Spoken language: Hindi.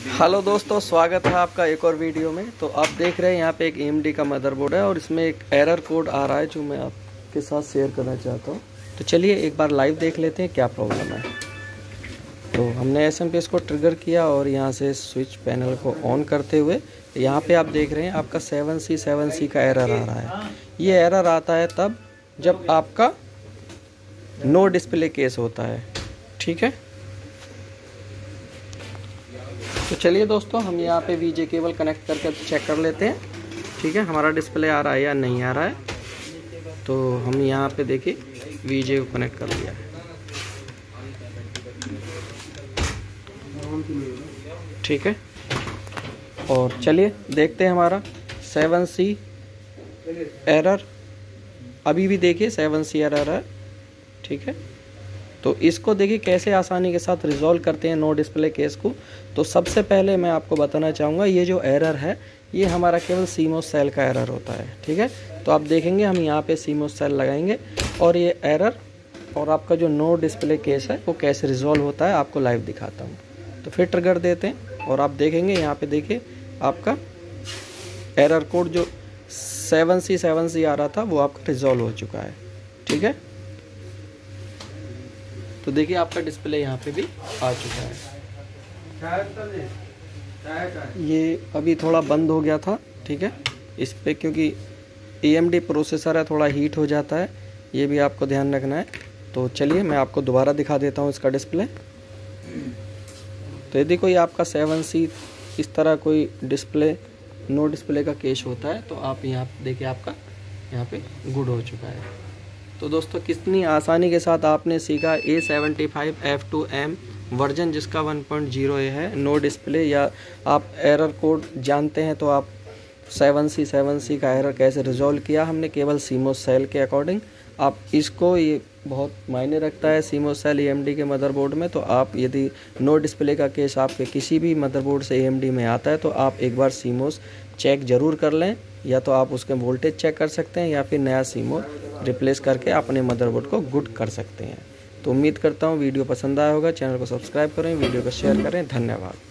हेलो दोस्तों, स्वागत है आपका एक और वीडियो में। तो आप देख रहे हैं यहाँ पे एक एम का मदरबोर्ड है और इसमें एक एरर कोड आ रहा है जो मैं आपके साथ शेयर करना चाहता हूँ। तो चलिए एक बार लाइव देख लेते हैं क्या प्रॉब्लम है। तो हमने एस एम को ट्रिगर किया और यहाँ से स्विच पैनल को ऑन करते हुए यहाँ पे आप देख रहे हैं आपका सेवन सी सेवन सी का एरर आ रहा है। ये एरर आता है तब जब आपका नो डिस्प्ले केस होता है। ठीक है? तो चलिए दोस्तों, हम यहाँ पे वीजे केबल कनेक्ट करके चेक कर लेते हैं। ठीक है, हमारा डिस्प्ले आ रहा है या नहीं आ रहा है? तो हम यहाँ पे देखिए वीजे को कनेक्ट कर लिया है। ठीक है? और चलिए, देखते हैं हमारा सेवन सी एरर अभी भी देखिए सेवन सी एरर है। ठीक है? तो इसको देखिए कैसे आसानी के साथ रिजॉल्व करते हैं नो डिस्प्ले केस को। तो सबसे पहले मैं आपको बताना चाहूँगा, ये जो एरर है, ये हमारा केवल सीमो सेल का एरर होता है, ठीक है? तो आप देखेंगे, हम यहाँ पे सीमो सेल लगाएँगे और ये एरर और आपका जो नो डिस्प्ले केस है, वो कैसे रिजॉल्व होता है, आपको लाइव दिखाता हूँ। तो फिर ट्रिगर देते हैं और आप देखेंगे, यहाँ पे देखिए, आपका एरर कोड जो सेवन सी सेवन सी आ रहा था, वो आपका रिजॉल्व हो चुका है, ठीक है? तो देखिए आपका डिस्प्ले यहाँ पे भी आ चुका है। ये अभी थोड़ा बंद हो गया था, ठीक है? इस पर क्योंकि ए प्रोसेसर है, थोड़ा हीट हो जाता है, ये भी आपको ध्यान रखना है। तो चलिए, मैं आपको दोबारा दिखा देता हूँ इसका डिस्प्ले तो यदि कोई आपका सेवन सी इस तरह कोई डिस्प्ले नो डिस्प्ले का केश होता है तो आप यहाँ, देखिए आपका यहाँ पे गुड हो चुका है। तो दोस्तों, कितनी आसानी के साथ आपने सीखा A seventy five F two M version जिसका 1.0 है। नो डिस्प्ले या आप एरर कोड जानते हैं तो आप सेवन सी सेवन सी का एरर कैसे रिजॉल्व किया? हमने केवल सीमो सेल के अकॉर्डिंग आप इसको ये बहुत मायने रखता है सीमो सेल ई के मदरबोर्ड में। तो आप यदि नो डिस्प्ले का केस आपके किसी भी मदरबोर्ड से एएमडी में आता है तो आप एक बार सीमोस चेक ज़रूर कर लें। या तो आप उसके वोल्टेज चेक कर सकते हैं या फिर नया सीमो रिप्लेस करके अपने मदरबोर्ड को गुड कर सकते हैं। तो उम्मीद करता हूँ वीडियो पसंद आया होगा, चैनल को सब्सक्राइब करें, वीडियो को शेयर करें। धन्यवाद।